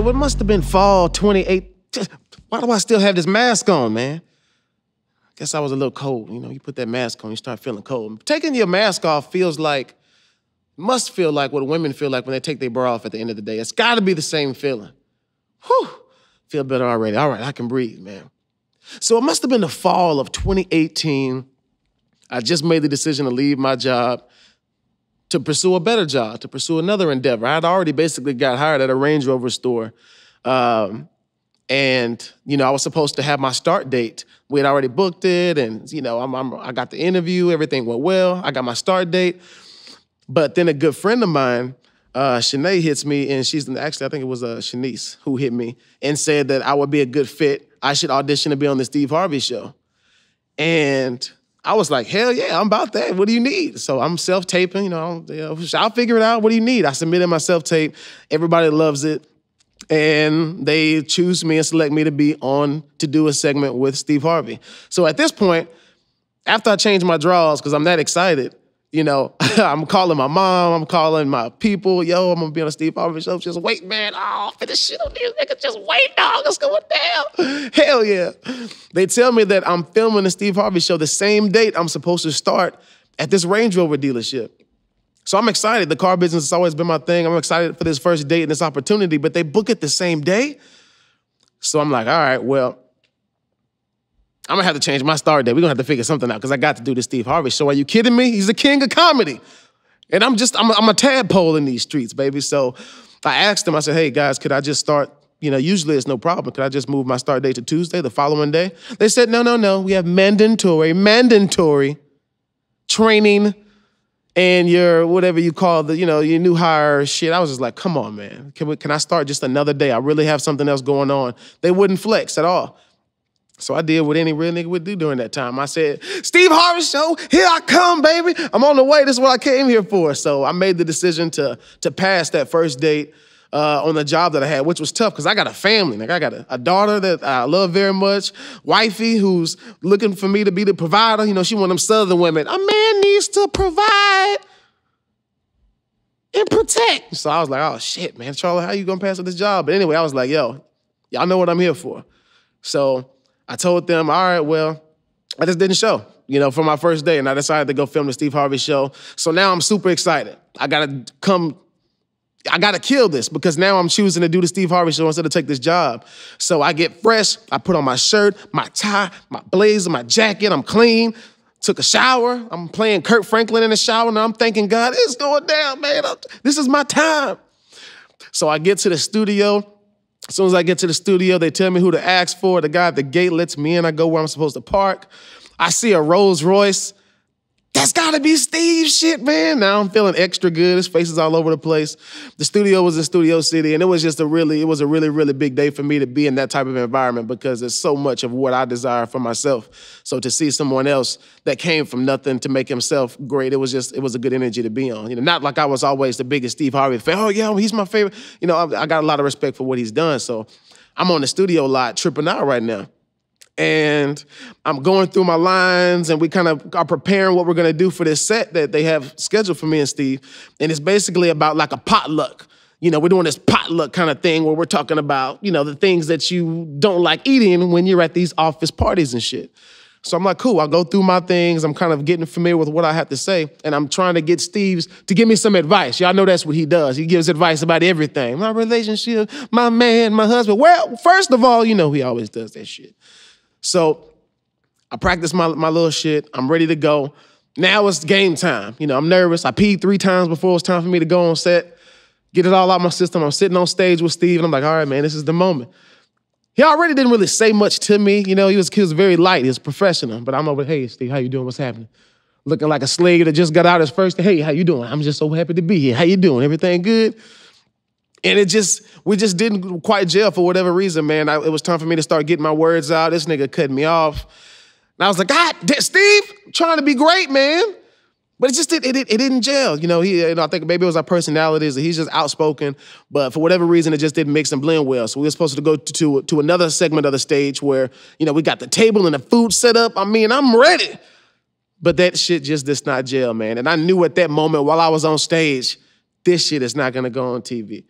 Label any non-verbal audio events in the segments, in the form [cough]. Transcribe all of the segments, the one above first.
So it must have been fall 28. Why do I still have this mask on, man? Guess I was a little cold. You know, you put that mask on, you start feeling cold. Taking your mask off feels like, must feel like what women feel like when they take their bra off at the end of the day. It's gotta be the same feeling. Whew, feel better already. All right, I can breathe, man. So it must have been the fall of 2018. I just made the decision to leave my job to pursue a better job, to pursue another endeavor. I had already basically got hired at a Range Rover store. Um, and, you know, I was supposed to have my start date. We had already booked it, and, you know, I'm, I'm, I got the interview, everything went well. I got my start date. But then a good friend of mine, uh, Shanae hits me, and she's actually, I think it was uh, Shanice who hit me and said that I would be a good fit. I should audition to be on the Steve Harvey show. And I was like, hell yeah, I'm about that. What do you need? So I'm self taping, you know, I'll figure it out. What do you need? I submitted my self tape. Everybody loves it. And they choose me and select me to be on to do a segment with Steve Harvey. So at this point, after I change my draws, because I'm that excited, you know, [laughs] I'm calling my mom, I'm calling my people, yo, I'm gonna be on a Steve Harvey show. Just wait, man. Oh, for the shit on these niggas. Just wait, dog. It's going down. Hell yeah. They tell me that I'm filming the Steve Harvey show the same date I'm supposed to start at this Range Rover dealership. So I'm excited. The car business has always been my thing. I'm excited for this first date and this opportunity, but they book it the same day. So I'm like, all right, well, I'm gonna have to change my start date. We're gonna have to figure something out because I got to do the Steve Harvey show. Are you kidding me? He's the king of comedy. And I'm just, I'm a, I'm a tadpole in these streets, baby. So I asked him, I said, hey guys, could I just start? You know, usually it's no problem. Could I just move my start date to Tuesday, the following day? They said, no, no, no. We have mandatory, mandatory training and your whatever you call the, you know, your new hire shit. I was just like, come on, man. Can, we, can I start just another day? I really have something else going on. They wouldn't flex at all. So I did what any real nigga would do during that time. I said, Steve Harvey show, here I come, baby. I'm on the way. This is what I came here for. So I made the decision to, to pass that first date uh, on the job that I had, which was tough because I got a family. Like I got a, a, daughter that I love very much, wifey who's looking for me to be the provider. You know, she one of them southern women. A man needs to provide and protect. So I was like, oh shit, man, Charlie, how you gonna pass with this job? But anyway, I was like, yo, y'all know what I'm here for. So I told them, all right, well, I just didn't show, you know, for my first day. And I decided to go film the Steve Harvey show. So now I'm super excited. I gotta come, I gotta kill this because now I'm choosing to do the Steve Harvey show instead of take this job. So I get fresh, I put on my shirt, my tie, my blazer, my jacket, I'm clean. Took a shower. I'm playing Kirk Franklin in the shower, and I'm thanking God, it's going down, man. This is my time. So I get to the studio. As soon as I get to the studio, they tell me who to ask for. The guy at the gate lets me in. I go where I'm supposed to park. I see a Rolls Royce. That's gotta be Steve shit, man. Now I'm feeling extra good. His face is all over the place. The studio was in Studio City, and it was just a really, it was a really, really big day for me to be in that type of environment because it's so much of what I desire for myself. So to see someone else that came from nothing to make himself great, it was just, it was a good energy to be on. You know, not like I was always the biggest Steve Harvey fan. Oh yeah, he's my favorite. You know, I, I got a lot of respect for what he's done. So I'm on the studio lot tripping out right now and I'm going through my lines and we kind of are preparing what we're gonna do for this set that they have scheduled for me and Steve. And it's basically about like a potluck. You know, we're doing this potluck kind of thing where we're talking about, you know, the things that you don't like eating when you're at these office parties and shit. So I'm like, cool, I'll go through my things. I'm kind of getting familiar with what I have to say. And I'm trying to get Steve's to give me some advice. Y'all know that's what he does. He gives advice about everything. My relationship, my man, my husband. Well, first of all, you know he always does that shit. So I practice my, my little shit. I'm ready to go. Now it's game time. You know, I'm nervous. I peed three times before it's time for me to go on set, get it all out my system. I'm sitting on stage with Steve, and I'm like, all right, man, this is the moment. He already didn't really say much to me. You know, he was, he was very light. He was professional. But I'm over, hey, Steve, how you doing? What's happening? Looking like a slave that just got out his first, day. hey, how you doing? I'm just so happy to be here. How you doing? Everything good? And it just, we just didn't quite gel for whatever reason, man. I, it was time for me to start getting my words out. This nigga cut me off. And I was like, God, Steve, I'm trying to be great, man. But it just it, it, it didn't gel. You know, he, you know, I think maybe it was our personalities. He's just outspoken, but for whatever reason, it just didn't mix and blend well. So we were supposed to go to, to, to another segment of the stage where, you know, we got the table and the food set up. I mean, I'm ready. But that shit just does not gel, man. And I knew at that moment while I was on stage, this shit is not gonna go on TV.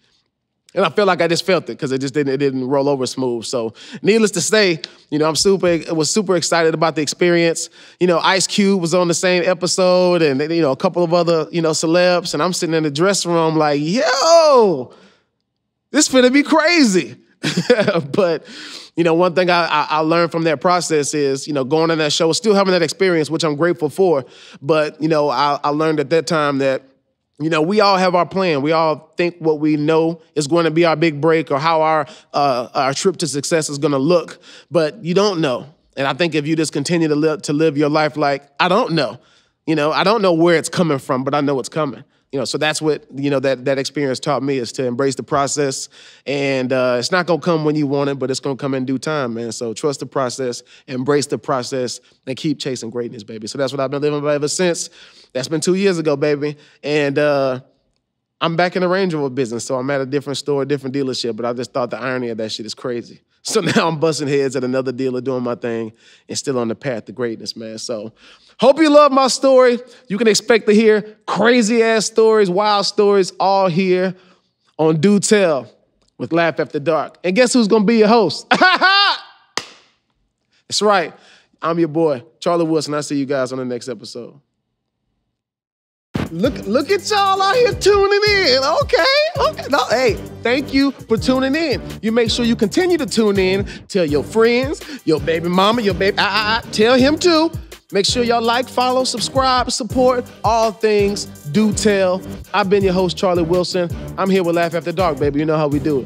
And I feel like I just felt it because it just didn't it didn't roll over smooth. So, needless to say, you know, I'm super was super excited about the experience. You know, Ice Cube was on the same episode, and you know, a couple of other you know celebs, and I'm sitting in the dressing room like, yo, this finna be crazy. [laughs] but you know, one thing I, I, I, learned from that process is, you know, going on that show, still having that experience, which I'm grateful for. But you know, I, I learned at that time that you know, we all have our plan. We all think what we know is going to be our big break or how our uh, our trip to success is going to look, but you don't know. And I think if you just continue to live to live your life like I don't know, you know, I don't know where it's coming from, but I know it's coming. You know, so that's what you know that that experience taught me is to embrace the process, and uh, it's not gonna come when you want it, but it's gonna come in due time, man. So trust the process, embrace the process, and keep chasing greatness, baby. So that's what I've been living by ever since. That's been two years ago, baby, and uh, I'm back in the Range Rover business. So I'm at a different store, different dealership, but I just thought the irony of that shit is crazy. [laughs] So now I'm busting heads at another dealer doing my thing and still on the path to greatness, man. So hope you love my story. You can expect to hear crazy ass stories, wild stories, all here on Do Tell with Laugh After Dark. And guess who's gonna be your host? [laughs] That's right. I'm your boy, Charlie Wilson. I'll see you guys on the next episode. Look, look at y'all out here tuning in. Okay, okay. No, hey, thank you for tuning in. You make sure you continue to tune in. Tell your friends, your baby mama, your baby. Ah, ah, ah, tell him too. Make sure y'all like, follow, subscribe, support all things. Do tell. I've been your host, Charlie Wilson. I'm here with Laugh After Dark, baby. You know how we do it.